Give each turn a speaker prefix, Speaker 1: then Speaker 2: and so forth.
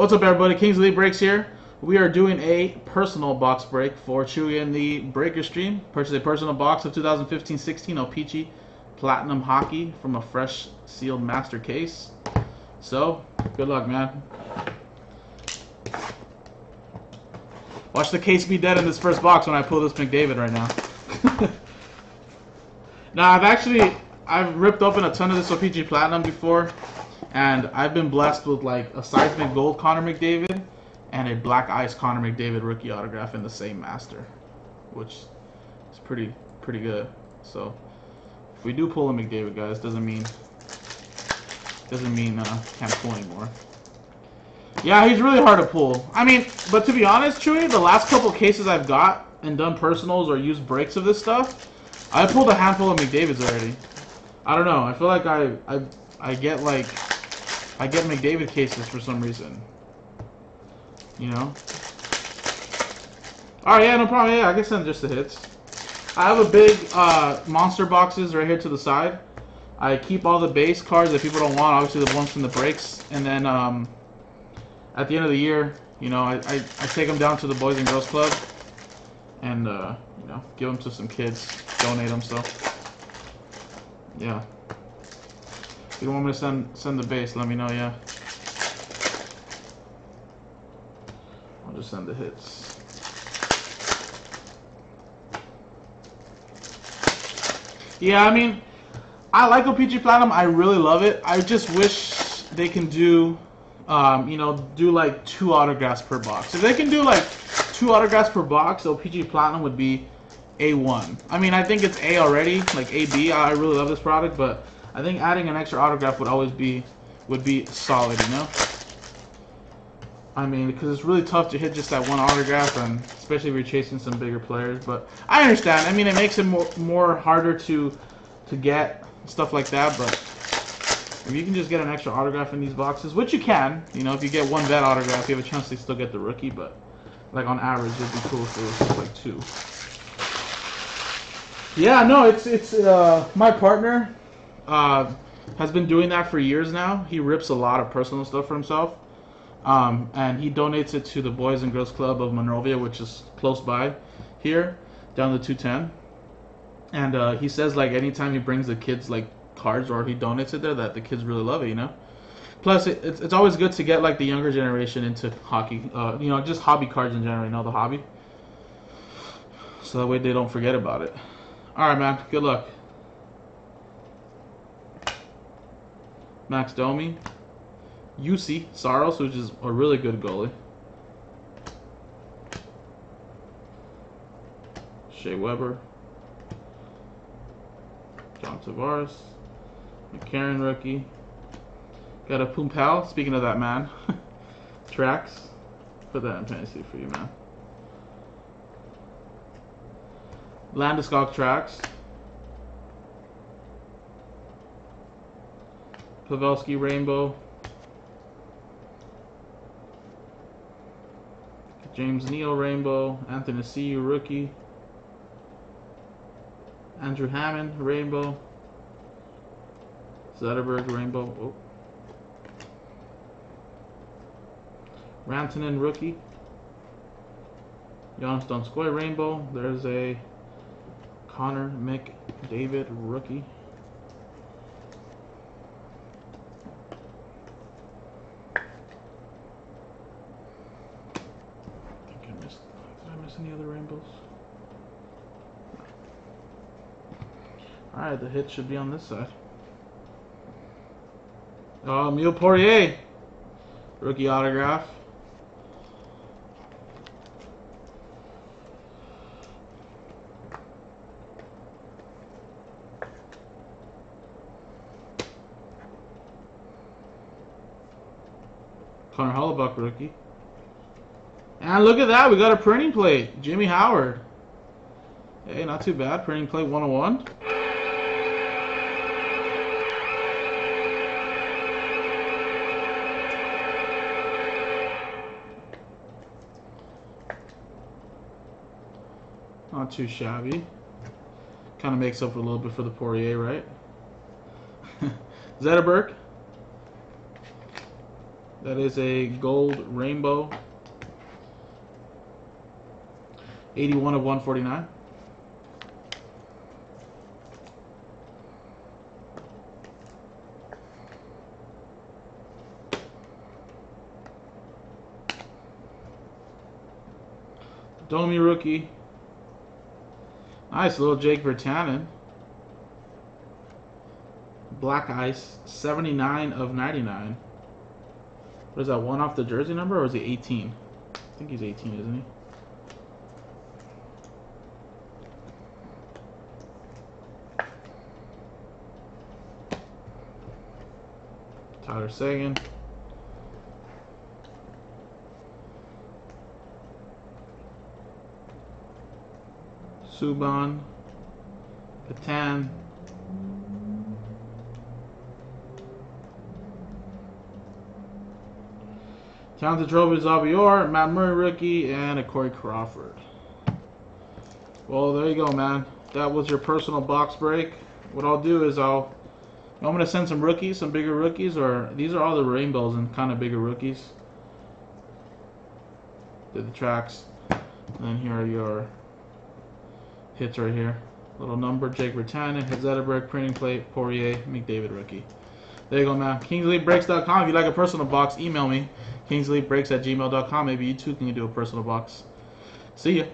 Speaker 1: What's up, everybody? Kings Elite Breaks here. We are doing a personal box break for Chewy in the Breaker stream. Purchase a personal box of 2015-16 O-Pee-Chee Platinum Hockey from a fresh sealed master case. So, good luck, man. Watch the case be dead in this first box when I pull this McDavid right now. now, I've actually, I've ripped open a ton of this O-Pee-Chee Platinum before, and I've been blessed with like a Seismic Gold Connor McDavid and a Black Ice Connor McDavid rookie autograph in the same master, which is pretty, pretty good. So, if we do pull a McDavid, guys, doesn't mean, doesn't mean uh, can't pull anymore. Yeah, he's really hard to pull. I mean, but to be honest, Chewy, the last couple cases I've got and done personals or used breaks of this stuff, I pulled a handful of McDavid's already. I don't know. I feel like I I I get like I get McDavid cases for some reason. You know. All right, yeah, no problem. Yeah, I can send just the hits. I have a big uh, monster boxes right here to the side. I keep all the base cards that people don't want, obviously the ones from the breaks, and then um, at the end of the year, you know, I, I, I take them down to the Boys and Girls Club and, uh, you know, give them to some kids, donate them, so, yeah. You want me to send, send the base, let me know, yeah. I'll just send the hits. Yeah, I mean, I like O-Pee-Chee Platinum. I really love it. I just wish they can do um, you know, do like two autographs per box. If they can do like two autographs per box, O-Pee-Chee Platinum would be A1. I mean, I think it's A already, like AB. I really love this product, but I think adding an extra autograph would always be would be solid, you know. I mean, because it's really tough to hit just that one autograph, and especially if you're chasing some bigger players. But I understand. I mean, it makes it more more harder to to get stuff like that, but if you can just get an extra autograph in these boxes, which you can, you know, if you get one vet autograph, you have a chance to still get the rookie, but like on average, it'd be cool if it was like two. Yeah, no, it's it's uh, my partner uh, has been doing that for years now. He rips a lot of personal stuff for himself, um, and he donates it to the Boys and Girls Club of Monrovia, which is close by here, down the 210. And uh, he says like anytime he brings the kids like cards or he donates it there that the kids really love it, you know. Plus, it, it's, it's always good to get like the younger generation into hockey, uh, you know, just hobby cards in general, you know, the hobby. So that way they don't forget about it. All right, man. Good luck. Max Domi. Juuse Saros, which is a really good goalie. Shea Weber. John Tavares. McCarron rookie. Got a Pumpal. Speaking of that man, tracks. Put that in fantasy for you, man. Landeskog tracks. Pavelski Rainbow. James Neal Rainbow. Anthony Ciu Rookie. Andrew Hammond Rainbow. Zetterberg Rainbow. Oh. Rantanen rookie. Joonas Donskoi Rainbow. There's a Connor McDavid rookie. I think I missed. Did I miss any other rainbows? Alright, the hit should be on this side. Oh, Emile Poirier. Rookie autograph. Connor Hellebuyck rookie. And look at that, we got a printing plate. Jimmy Howard. Hey, not too bad. Printing plate 101. Not too shabby. Kind of makes up a little bit for the Poirier, right? Zetterberg. That is a gold rainbow. 81 of 149. Domi rookie. Nice little Jake Virtanen. Black Ice, 79 of 99. What is that, one off the jersey number, or is he 18? I think he's 18, isn't he? Tyler Seguin. Subban. Patan. Talented Trophy Zabior, Matt Murray rookie, and a Corey Crawford. Well, there you go, man. That was your personal box break. What I'll do is I'll I'm to send some rookies, some bigger rookies, or these are all the rainbows and kind of bigger rookies. Did the tracks. And then here are your hits right here. Little number, Jake Virtanen, Zetterberg, printing plate, Poirier, McDavid rookie. There you go, man. KingsEliteBreaks.com. If you like a personal box, email me. KingsLeagueBreaks at gmail.com. Maybe you too can do a personal box. See ya.